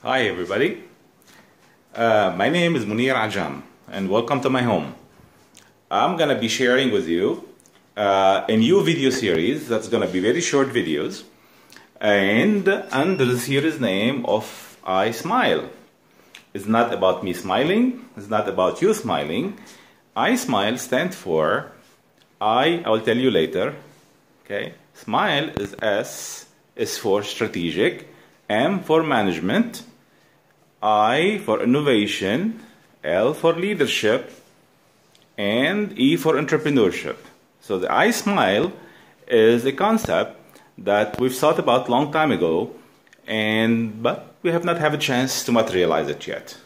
Hi, everybody. Uh, my name is Mounir Ajam, and welcome to my home. I'm going to be sharing with you uh, a new video series that's going to be very short videos, and under the series name of I Smile. It's not about me smiling, it's not about you smiling. I Smile stands for I, I will tell you later. Okay, Smile is S is for strategic, M for management, I for innovation, L for leadership, and E for entrepreneurship. So the I Smile is a concept that we've thought about long time ago, and but we have not had a chance to materialize it yet.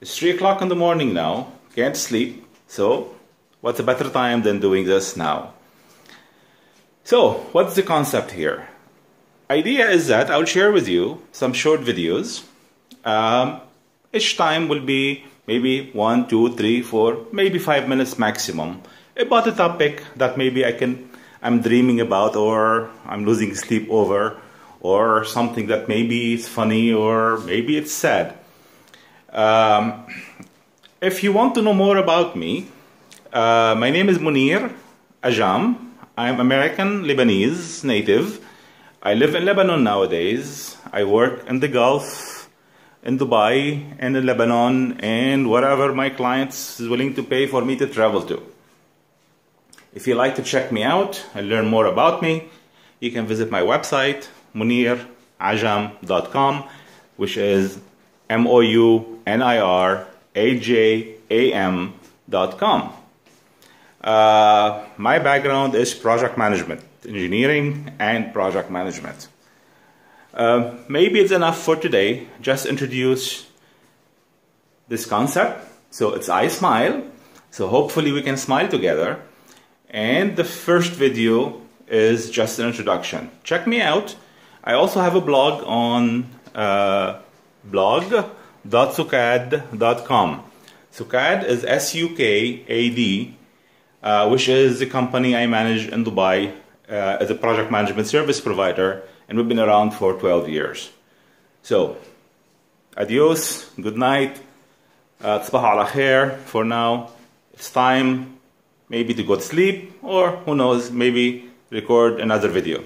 It's three o'clock in the morning now, can't sleep, so what's a better time than doing this now? So, what's the concept here? Idea is that I'll share with you some short videos um, each time will be maybe one, two, three, four, maybe five minutes maximum about a topic that maybe I can, I'm dreaming about or I'm losing sleep over or something that maybe it's funny or maybe it's sad. Um, if you want to know more about me, uh, my name is Mounir Ajam. I'm American Lebanese native. I live in Lebanon nowadays. I work in the Gulf in Dubai and in Lebanon and wherever my clients is willing to pay for me to travel to. If you'd like to check me out and learn more about me, you can visit my website, mounirajam.com, which is M-O-U-N-I-R-A-J-A-M.com. Uh, my background is project management, engineering and project management. Uh, maybe it's enough for today. Just introduce this concept. So it's I smile. So hopefully we can smile together. And the first video is just an introduction. Check me out. I also have a blog on uh, blog.sukad.com. Sukad is S-U-K-A-D, uh, which is the company I manage in Dubai uh, as a project management service provider and we've been around for 12 years. So, adios, good night, uh, تصبحوا على khair for now. It's time maybe to go to sleep or who knows, maybe record another video.